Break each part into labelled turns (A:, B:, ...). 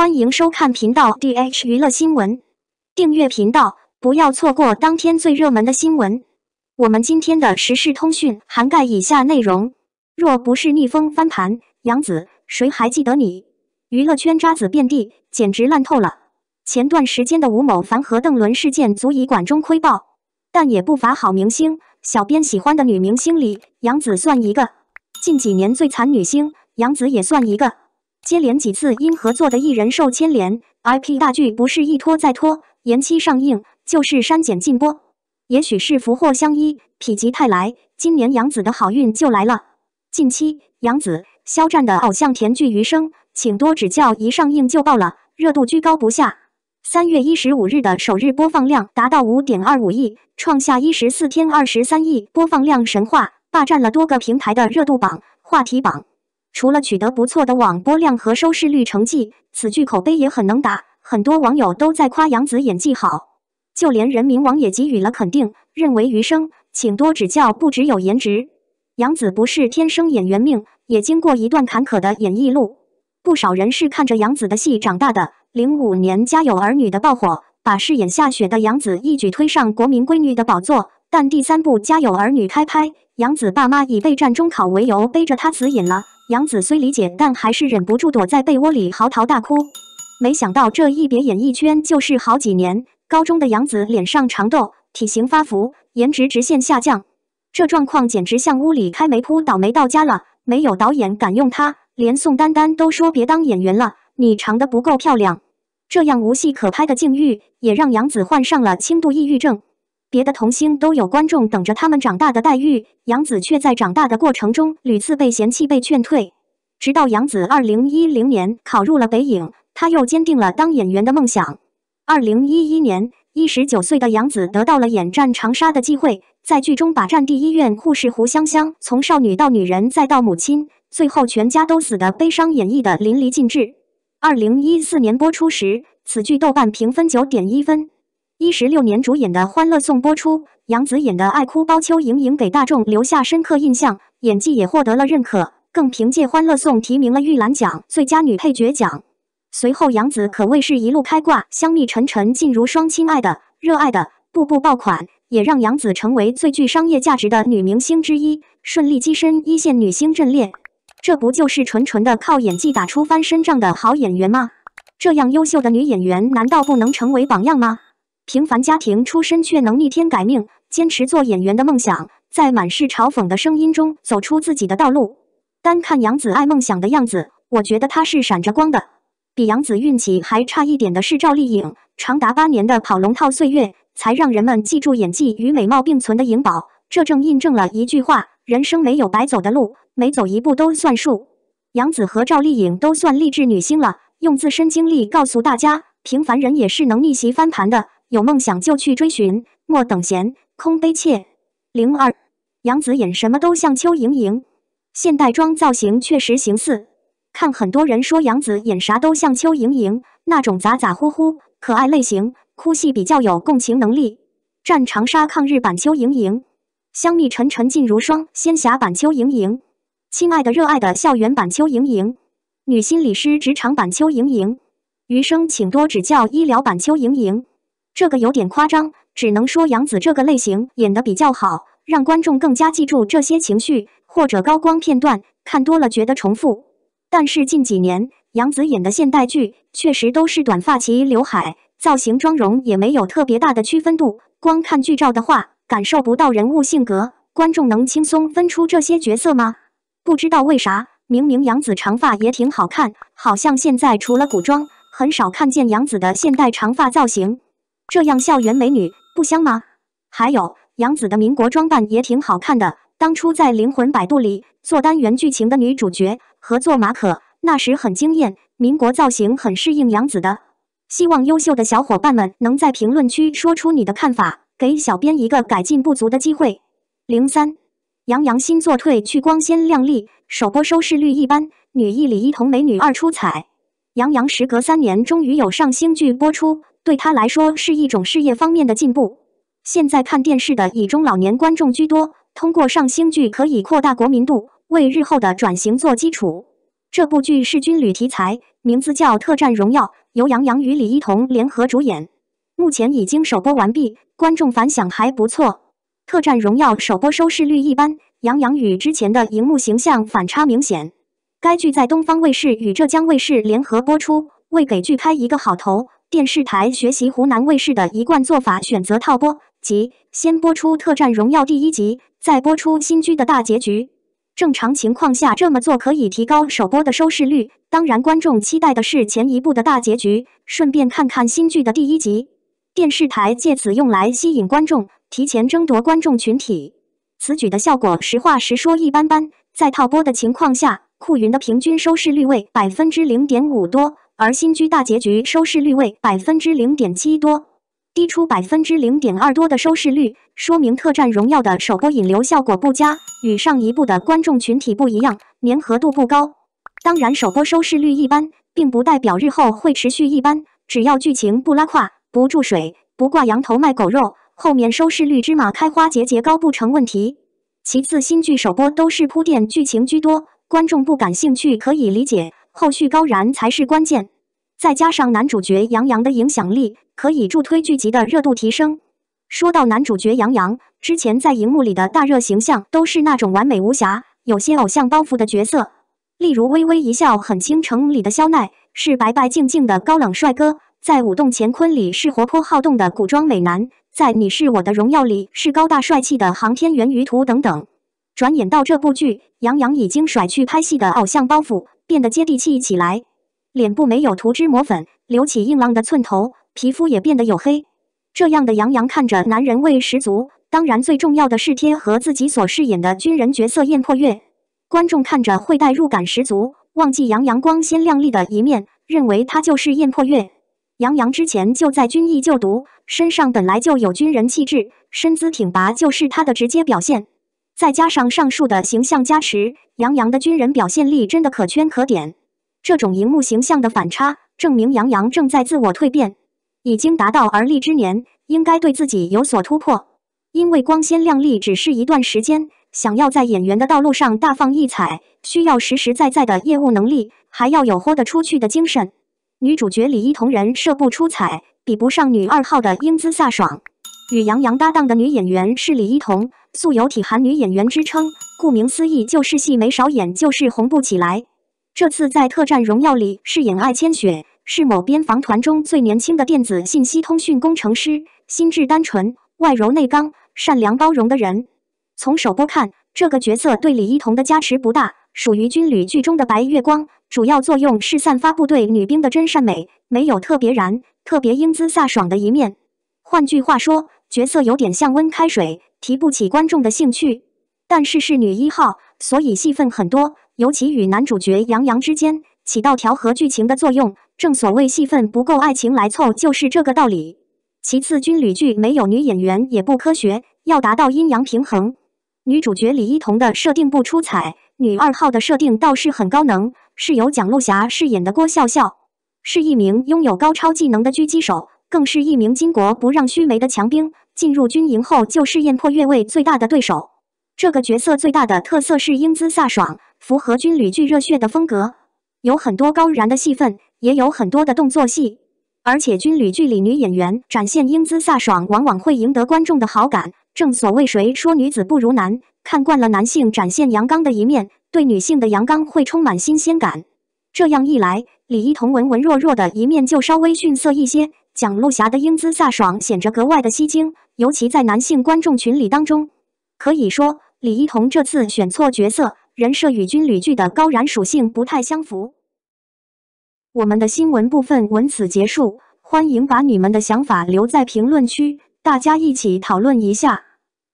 A: 欢迎收看频道 DH 娱乐新闻，订阅频道，不要错过当天最热门的新闻。我们今天的时事通讯涵盖以下内容：若不是逆风翻盘，杨紫谁还记得你？娱乐圈渣子遍地，简直烂透了。前段时间的吴某凡和邓伦事件足以管中窥豹，但也不乏好明星。小编喜欢的女明星里，杨紫算一个；近几年最惨女星，杨紫也算一个。接连几次因合作的艺人受牵连，IP 大剧不是一拖再拖，延期上映就是删减禁播。也许是福祸相依，否极泰来，今年杨紫的好运就来了。近期杨紫、肖战的偶像甜剧《余生》，请多指教，一上映就爆了，热度居高不下。三月一十五日的首日播放量达到五点二五亿，创下一十四天二十三亿播放量神话，霸占了多个平台的热度榜、话题榜。除了取得不错的网播量和收视率成绩，此剧口碑也很能打，很多网友都在夸杨紫演技好，就连人民网也给予了肯定，认为余生请多指教不只有颜值，杨紫不是天生演员命，也经过一段坎坷的演艺路。不少人是看着杨紫的戏长大的，零五年《家有儿女》的爆火，把饰演夏雪的杨紫一举推上国民闺女的宝座。但第三部《家有儿女》开拍，杨紫爸妈以备战中考为由，背着她辞演了。杨紫虽理解，但还是忍不住躲在被窝里嚎啕大哭。没想到这一别，演艺圈就是好几年。高中的杨紫脸上长痘，体型发福，颜值直线下降。这状况简直像屋里开煤铺，倒霉到家了。没有导演敢用她，连宋丹丹都说别当演员了，你长得不够漂亮。这样无戏可拍的境遇，也让杨紫患上了轻度抑郁症。别的童星都有观众等着他们长大的待遇，杨紫却在长大的过程中屡次被嫌弃、被劝退。直到杨紫二零一零年考入了北影，她又坚定了当演员的梦想。二零一一年，一十九岁的杨紫得到了演《战长沙》的机会，在剧中把战地医院护士胡香香从少女到女人再到母亲，最后全家都死的悲伤演绎的淋漓尽致。二零一四年播出时，此剧豆瓣评分九点一分。一十六年主演的《欢乐颂》播出，杨紫演的爱哭包邱莹莹给大众留下深刻印象，演技也获得了认可，更凭借《欢乐颂》提名了玉兰奖最佳女配角奖。随后，杨紫可谓是一路开挂，香蜜沉沉烬如霜，亲爱的、热爱的，步步爆款，也让杨紫成为最具商业价值的女明星之一，顺利跻身一线女星阵列。这不就是纯纯的靠演技打出翻身仗的好演员吗？这样优秀的女演员，难道不能成为榜样吗？平凡家庭出身却能逆天改命，坚持做演员的梦想，在满是嘲讽的声音中走出自己的道路。单看杨紫爱梦想的样子，我觉得她是闪着光的。比杨紫运气还差一点的是赵丽颖，长达八年的跑龙套岁月，才让人们记住演技与美貌并存的颖宝。这正印证了一句话：人生没有白走的路，每走一步都算数。杨紫和赵丽颖都算励志女星了，用自身经历告诉大家，平凡人也是能逆袭翻盘的。有梦想就去追寻，莫等闲，空悲切。零二，杨紫演什么都像邱莹莹，现代装造型确实形似。看很多人说杨紫演啥都像邱莹莹，那种咋咋呼呼、可爱类型，哭戏比较有共情能力。战长沙抗日版邱莹莹，香蜜沉沉烬如霜仙侠版邱莹莹，亲爱的热爱的校园版邱莹莹，女心理师职场版邱莹莹，余生请多指教医疗版邱莹莹。这个有点夸张，只能说杨紫这个类型演得比较好，让观众更加记住这些情绪或者高光片段，看多了觉得重复。但是近几年杨紫演的现代剧确实都是短发齐刘海，造型妆容也没有特别大的区分度，光看剧照的话，感受不到人物性格，观众能轻松分出这些角色吗？不知道为啥，明明杨紫长发也挺好看，好像现在除了古装，很少看见杨紫的现代长发造型。这样校园美女不香吗？还有杨紫的民国装扮也挺好看的。当初在《灵魂摆渡》里做单元剧情的女主角，合作马可，那时很惊艳。民国造型很适应杨紫的。希望优秀的小伙伴们能在评论区说出你的看法，给小编一个改进不足的机会。零三，杨洋新作退去光鲜亮丽，首播收视率一般，女一李一桐美女二出彩。杨洋时隔三年终于有上新剧播出。对他来说是一种事业方面的进步。现在看电视的以中老年观众居多，通过上星剧可以扩大国民度，为日后的转型做基础。这部剧是军旅题材，名字叫《特战荣耀》，由杨洋与李一桐联合主演，目前已经首播完毕，观众反响还不错。《特战荣耀》首播收视率一般，杨洋与之前的荧幕形象反差明显。该剧在东方卫视与浙江卫视联合播出，为给剧开一个好头，电视台学习湖南卫视的一贯做法，选择套播，即先播出《特战荣耀》第一集，再播出新剧的大结局。正常情况下这么做可以提高首播的收视率，当然观众期待的是前一部的大结局，顺便看看新剧的第一集。电视台借此用来吸引观众，提前争夺观众群体。此举的效果，实话实说一般般。在套播的情况下。酷云的平均收视率为百分之零点五多，而新居大结局收视率为百分之零点七多，低出百分之零点二多的收视率，说明《特战荣耀》的首播引流效果不佳，与上一部的观众群体不一样，粘合度不高。当然，首播收视率一般，并不代表日后会持续一般，只要剧情不拉胯、不注水、不挂羊头卖狗肉，后面收视率芝麻开花节节高不成问题。其次，新剧首播都是铺垫剧情居多。观众不感兴趣可以理解，后续高燃才是关键。再加上男主角杨洋的影响力，可以助推剧集的热度提升。说到男主角杨洋，之前在荧幕里的大热形象都是那种完美无瑕、有些偶像包袱的角色，例如《微微一笑很倾城》里的肖奈是白白净净的高冷帅哥，在《舞动乾坤》里是活泼好动的古装美男，在《你是我的荣耀》里是高大帅气的航天员于途等等。转眼到这部剧，杨洋已经甩去拍戏的偶像包袱，变得接地气起来。脸部没有涂脂抹粉，留起硬朗的寸头，皮肤也变得黝黑。这样的杨洋看着男人味十足。当然，最重要的是贴合自己所饰演的军人角色燕破月，观众看着会代入感十足，忘记杨洋光鲜亮丽的一面，认为他就是燕破月。杨洋之前就在军艺就读，身上本来就有军人气质，身姿挺拔就是他的直接表现。再加上上述的形象加持，杨洋的军人表现力真的可圈可点。这种荧幕形象的反差，证明杨洋正在自我蜕变，已经达到而立之年，应该对自己有所突破。因为光鲜亮丽只是一段时间，想要在演员的道路上大放异彩，需要实实在在的业务能力，还要有豁得出去的精神。女主角李一桐人设不出彩，比不上女二号的英姿飒爽。与杨洋搭档的女演员是李一桐。素有“体寒女演员”之称，顾名思义，就是戏没少演，就是红不起来。这次在《特战荣耀》里饰演艾千雪，是某边防团中最年轻的电子信息通讯工程师，心智单纯，外柔内刚，善良包容的人。从首播看，这个角色对李一桐的加持不大，属于军旅剧中的白月光，主要作用是散发部队女兵的真善美，没有特别燃、特别英姿飒爽的一面。换句话说，角色有点像温开水。提不起观众的兴趣，但是是女一号，所以戏份很多，尤其与男主角杨洋之间起到调和剧情的作用。正所谓戏份不够，爱情来凑，就是这个道理。其次，军旅剧没有女演员也不科学，要达到阴阳平衡。女主角李一桐的设定不出彩，女二号的设定倒是很高能，是由蒋璐霞饰演的郭笑笑，是一名拥有高超技能的狙击手，更是一名巾帼不让须眉的强兵。进入军营后，就是燕破越位最大的对手。这个角色最大的特色是英姿飒爽，符合军旅剧热血的风格。有很多高燃的戏份，也有很多的动作戏。而且军旅剧里女演员展现英姿飒爽，往往会赢得观众的好感。正所谓谁说女子不如男？看惯了男性展现阳刚的一面，对女性的阳刚会充满新鲜感。这样一来，李一桐文文弱弱的一面就稍微逊色一些。蒋璐霞的英姿飒爽显着格外的吸睛，尤其在男性观众群里当中，可以说李一桐这次选错角色，人设与军旅剧的高燃属性不太相符。我们的新闻部分文此结束，欢迎把你们的想法留在评论区，大家一起讨论一下。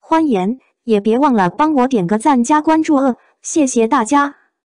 A: 欢迎，也别忘了帮我点个赞加关注哦，谢谢大家。